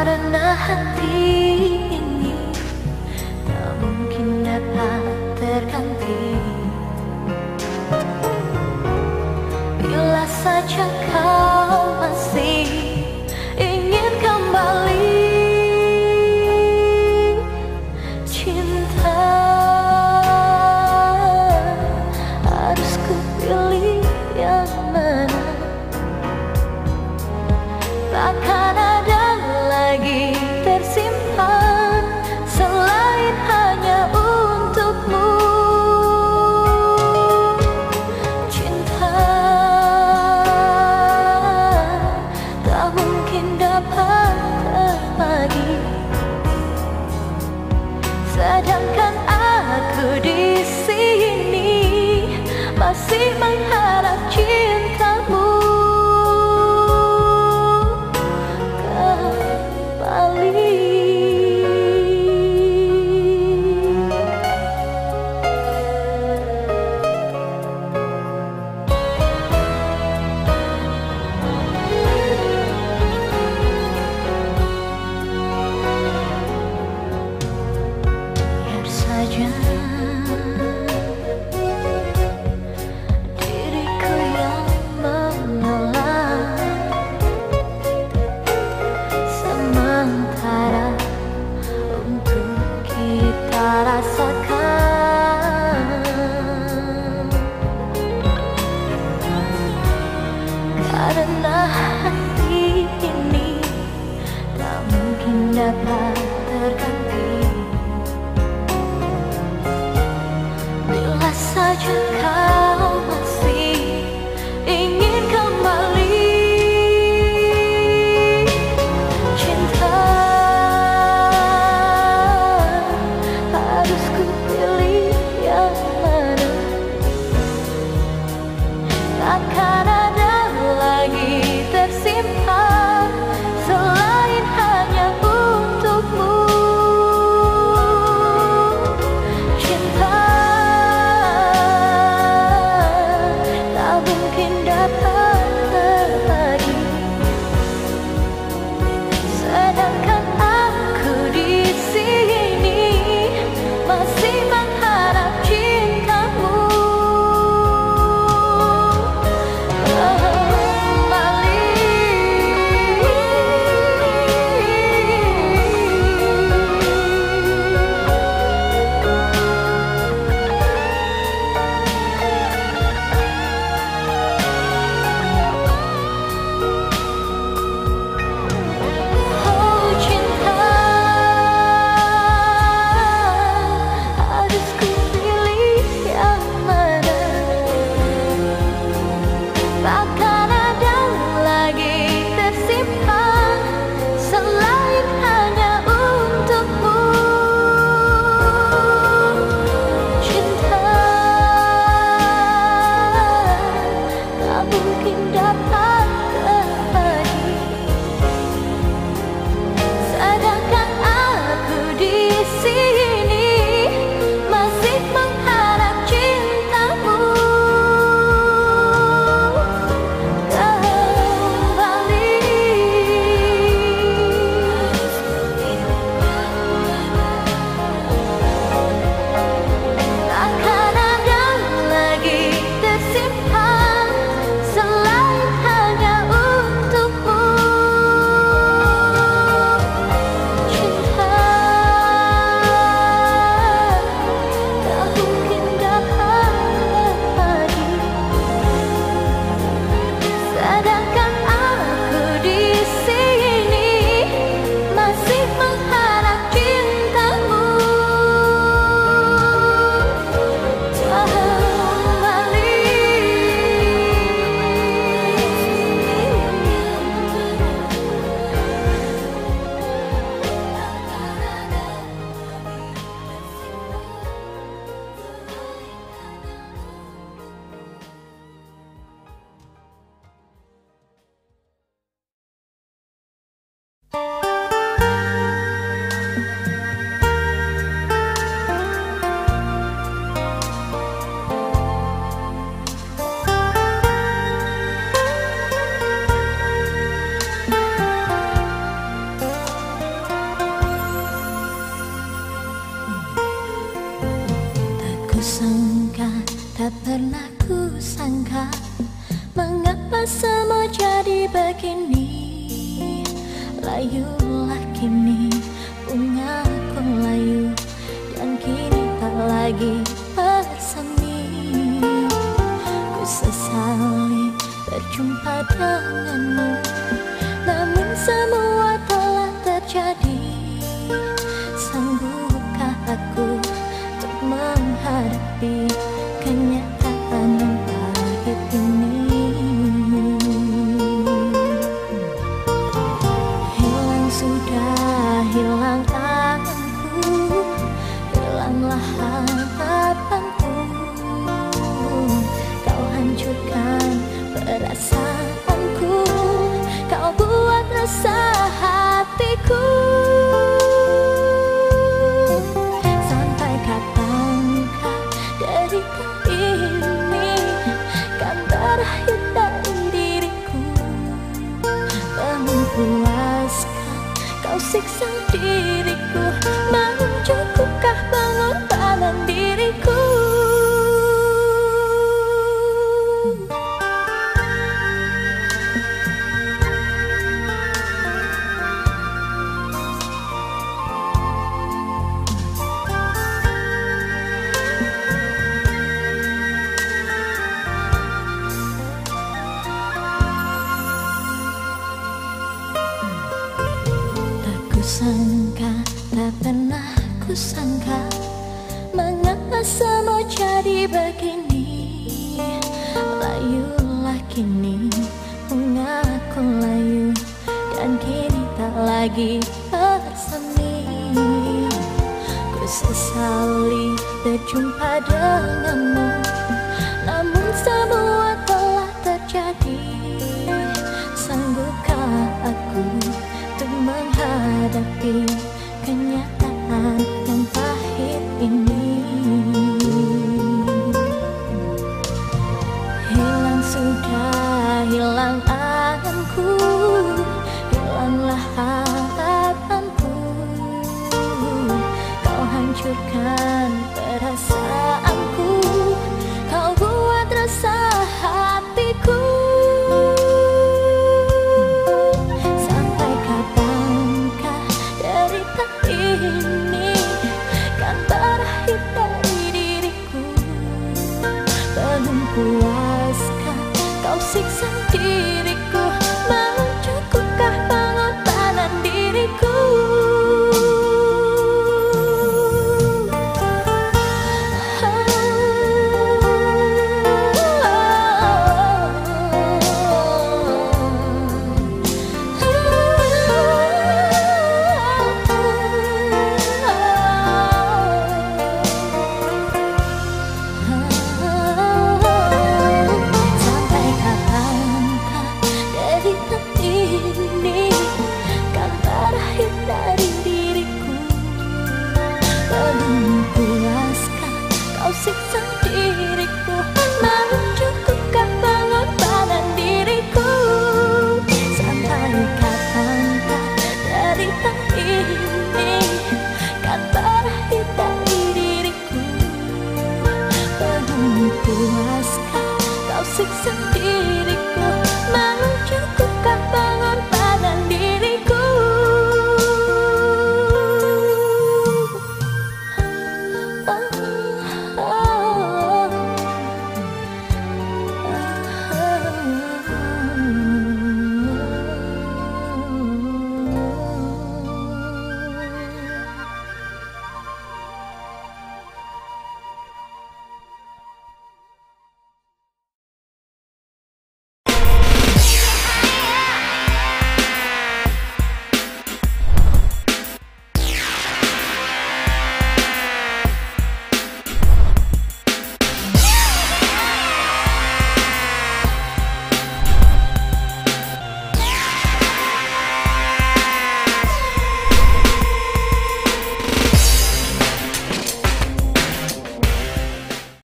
Karena hati ini tak mungkin dapat terganti. Bila saja kau